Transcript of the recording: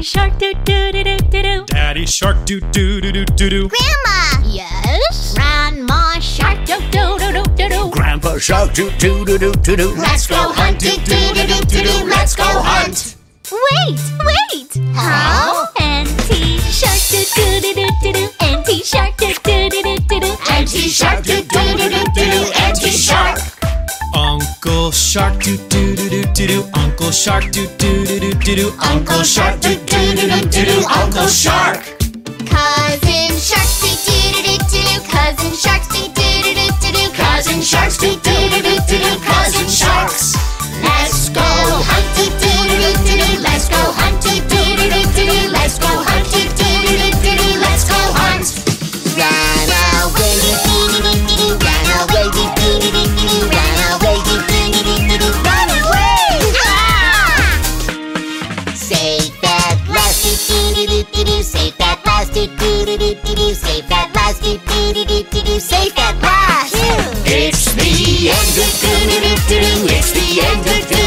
Daddy shark doo doo doo doo doo doo. Daddy shark doo doo doo doo doo doo. Grandma! Yes. Grandma shark doo doo doo doo doo doo. Grandpa shark doo doo doo doo doo doo. Let's go hunt doo doo doo doo doo doo. Let's go hunt. Wait, wait. Huh? Auntie shark doo doo doo doo doo doo. Auntie shark doo doo doo doo doo doo. Auntie shark doo doo doo doo doo doo. Auntie shark. Uncle shark doo doo doo doo doo doo. Uncle shark doo doo doo doo doo doo. Uncle shark doo doo doo doo doo doo. Uncle shark. Cousin shark doo doo doo doo doo. Cousin sharks doo doo doo doo doo. Cousin sharks doo doo doo doo doo. Cousin sharks. Doo doo. Last. Save that last. Save that last. It's the end of doo doo doo. It's the end of doo